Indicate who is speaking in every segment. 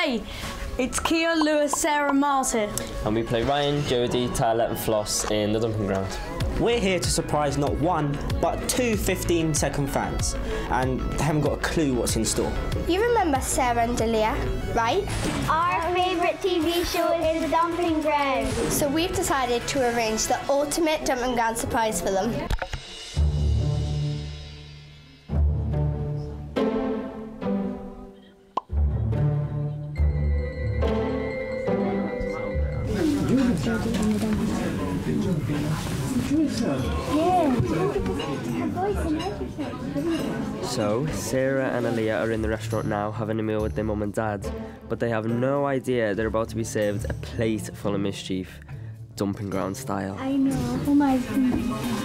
Speaker 1: Hey, it's Kia, Lewis, Sarah, and Miles here.
Speaker 2: And we play Ryan, Jodie, Tyler, and Floss in the dumping ground.
Speaker 3: We're here to surprise not one, but two 15 second fans, and they haven't got a clue what's in store.
Speaker 4: You remember Sarah and Aaliyah, right?
Speaker 5: Our favourite TV show is The Dumping Ground.
Speaker 4: So we've decided to arrange the ultimate dumping ground surprise for them.
Speaker 2: So, Sarah and Aaliyah are in the restaurant now having a meal with their mum and dad, but they have no idea they're about to be served a plate full of mischief, dumping ground style.
Speaker 5: I know. Oh my god.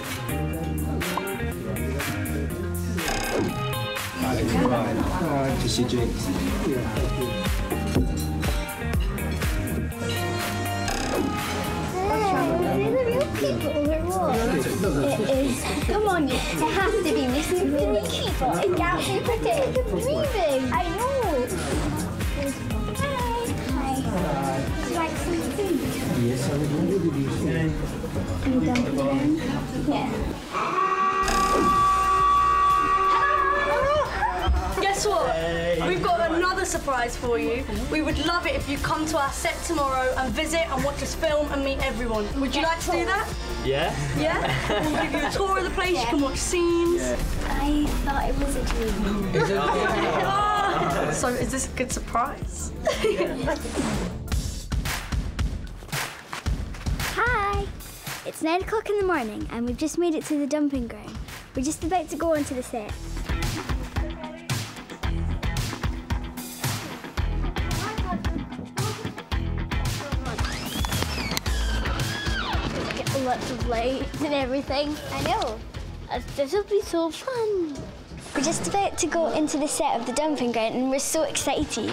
Speaker 5: It is. Come on, you. it has to be missing real people. It can't be pretend. It's moving. I know. Hi. Hi. Would you like some food? Yes, I would. Can you dump it in? Yeah.
Speaker 1: Guess what? We've got another surprise for you. We would love it if you come to our set tomorrow and visit and watch us film and meet everyone. Would you like to do that?
Speaker 2: Yeah?
Speaker 1: Yeah? We'll give you a tour of the place, you can watch scenes.
Speaker 5: I thought it was a dream.
Speaker 1: Ah, so is this a good surprise?
Speaker 5: Hi! It's 9 o'clock in the morning and we've just made it to the dumping ground. We're just about to go onto the set. Get lots of lights and everything. I know. Uh, this will be so fun. We're just about to go into the set of the dumping ground and we're so excited.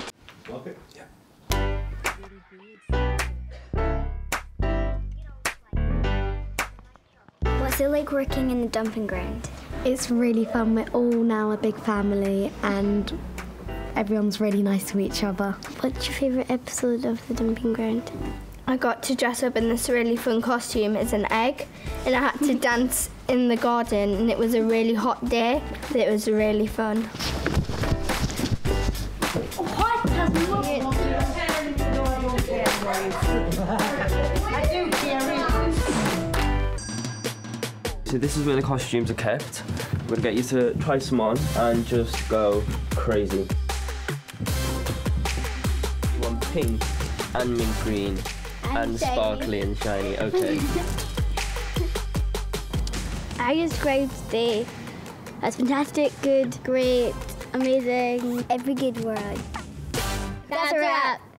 Speaker 5: What's it like working in the dumping ground?
Speaker 6: It's really fun. We're all now a big family and everyone's really nice to each other.
Speaker 5: What's your favourite episode of the dumping ground?
Speaker 4: I got to dress up in this really fun costume as an egg, and I had to hmm. dance in the garden, and it was a really hot day. but It was really fun.
Speaker 2: So this is where the costumes are kept. We're gonna get you to try some on and just go crazy. You want pink and mint green and,
Speaker 5: shiny.
Speaker 2: sparkly and shiny. Okay.
Speaker 5: I just described today as fantastic, good, great, amazing, every good word. That's a wrap.